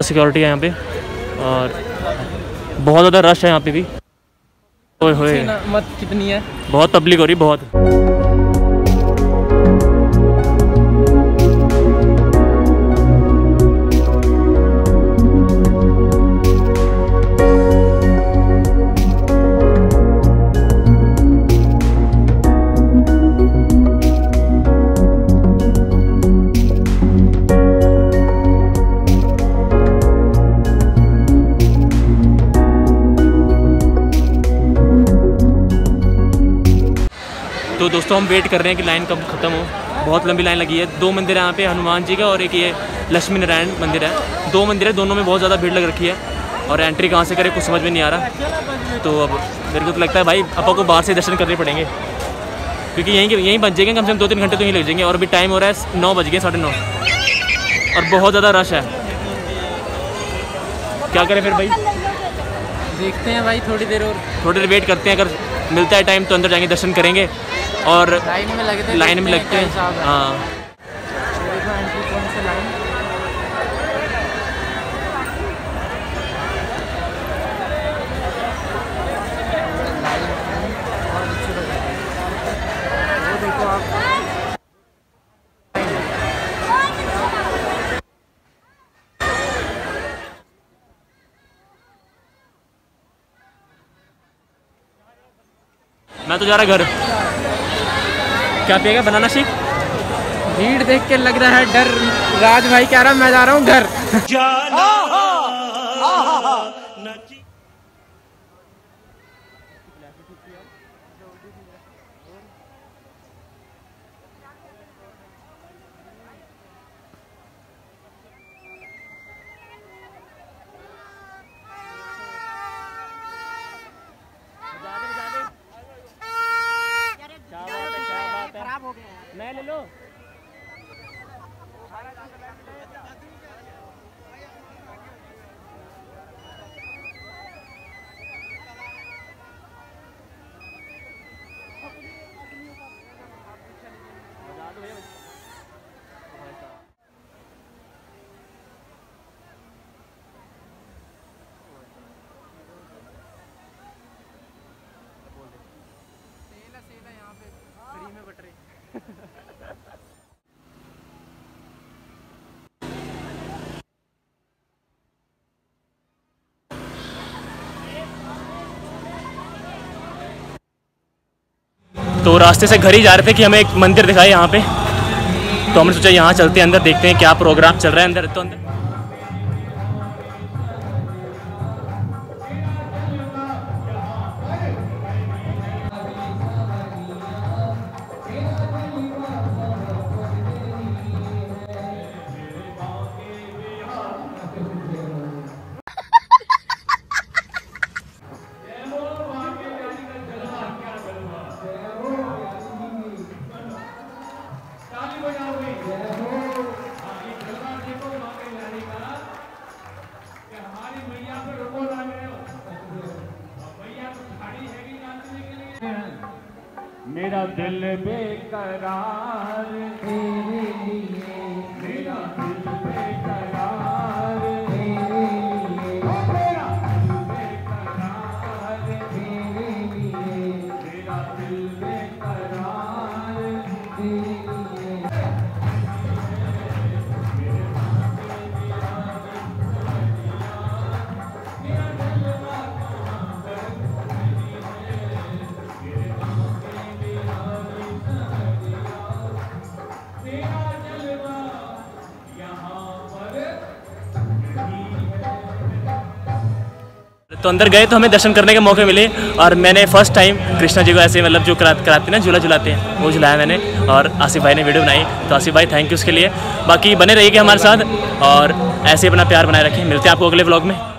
Security है यहाँ पे और बहुत ज़्यादा रश है यहाँ पे भी। ओए होए। मत कितनी है। बहुत पब्लिक हो रही बहुत। तो दोस्तों हम वेट कर रहे हैं कि लाइन कब ख़त्म हो। बहुत लंबी लाइन लगी है। दो मंदिर है यहाँ पे हनुमान जी का और एक ये लक्ष्मी नारायण मंदिर है। दो मंदिर है दोनों में बहुत ज़्यादा भीड़ लग रखी है और एंट्री कहाँ से करें कुछ समझ में नहीं आ रहा। तो अब मेरे को तो लगता है भाई अपा को बाहर से दर्शन करने पड़ेंगे। क्योंकि यहीं के यहीं बच जाएँगे कम से कम दो तीन घंटे तो यहीं लग जाएँगे और अभी टाइम हो रहा है नौ बज गए साढ़े नौ। और बहुत ज़्यादा रश है। क्या करें फिर भाई? देखते हैं भाई थोड़ी देर और। थोड़ी देर वेट करते हैं अगर मिलता है टाइम तो अंदर जाएँगे दर्शन करेंगे। और लाइन में लगते हैं लाइन में लगते हैं हाँ। मैं तो जा रहा घर। क्या पिएगा बनाना शेक भीड़ देख के लग रहा है डर। राज भाई कह रहा मैं जा रहा हूँ घर। मैं ले लो। तो रास्ते से घर ही जा रहे थे कि हमें एक मंदिर दिखाए यहाँ पे। तो हमने सोचा यहाँ चलते हैं अंदर, देखते हैं क्या प्रोग्राम चल रहा है अंदर। तो अंदर मेरा दिल बेकरार तेरे लिए तो अंदर गए तो हमें दर्शन करने के मौके मिले और मैंने फ़र्स्ट टाइम कृष्णा जी को ऐसे मतलब जो करा, कराते हैं ना, झूला झुलाते हैं, वो झुलाया मैंने और आसिफ भाई ने वीडियो बनाई। तो आसिफ भाई थैंक यू उसके लिए। बाकी बने रहिए हमारे साथ और ऐसे अपना प्यार बनाए रखें। मिलते हैं आपको अगले ब्लॉग में।